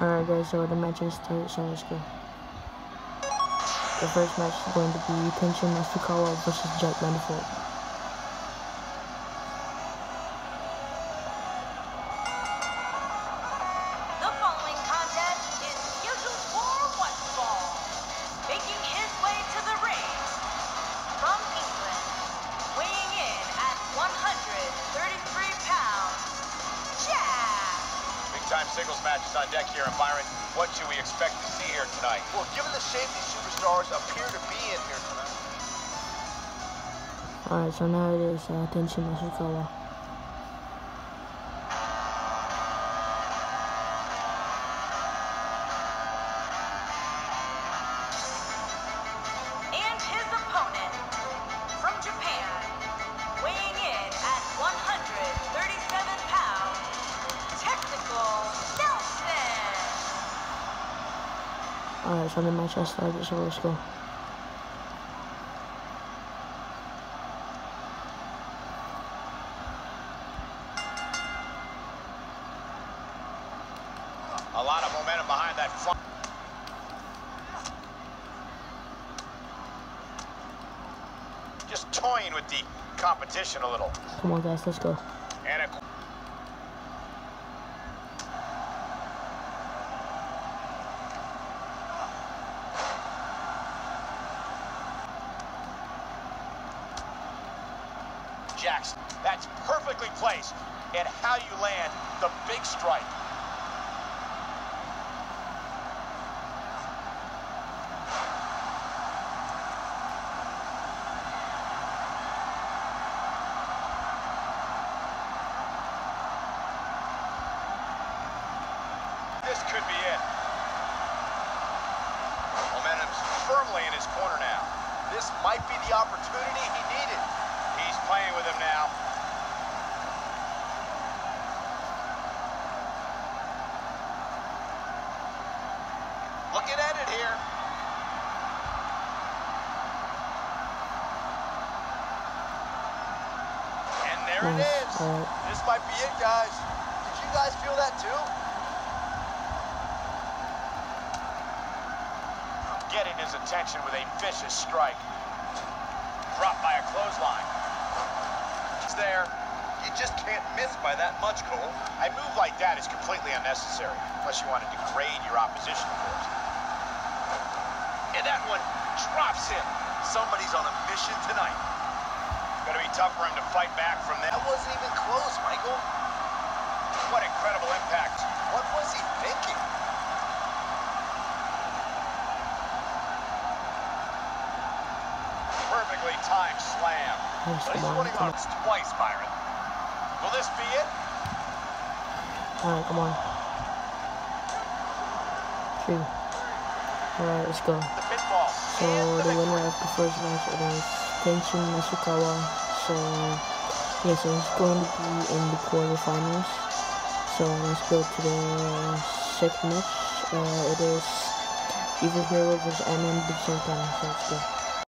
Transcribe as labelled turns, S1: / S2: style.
S1: Alright guys, so the match is started, so let's go. The first match is going to be Tenshin Nasukawa versus Jack Manifold.
S2: Big time singles matches on deck here. And Byron, what should we expect to see here tonight?
S3: Well, given the shape these superstars appear to be in here tonight,
S1: Alright, so now it is uh, Tenshin Nasukawa. Alright, so match has started, so let's go.
S2: A lot of momentum behind that front. Just toying with the competition a little.
S1: Come on guys, let's go.
S2: Jackson, that's perfectly placed. And how you land the big strike. This could be it. Momentum's firmly in his corner now.
S3: this might be the opportunity he needed.
S2: He's playing with him now.
S3: Looking at it here.
S2: And there it is.
S3: This might be it, guys. Did you guys feel that too?
S2: Getting his attention with a vicious strike. Dropped by a clothesline.
S3: There. You just can't miss by that much, Cole.
S2: A move like that is completely unnecessary, unless you want to degrade your opposition, of course.
S3: And that one drops him. Somebody's on a mission tonight.
S2: Gonna be tough for him to fight back from that.
S3: That wasn't even close, Michael.
S2: What incredible impact.
S3: What was he thinking?
S2: Perfectly timed slam.
S1: Nice,
S3: But he's
S1: come on,
S3: running
S1: come
S3: on
S1: on.
S2: Twice, Byron. Will this be it?
S1: Alright, come on. Two. Alright, let's go.
S2: The.
S1: So the winner of the first match is Tenshin Nasukawa. So yeah, so he's going to be in the quarterfinals. So let's go to the second match. Uh, it is Evil Hero versus MM Big. So let's go.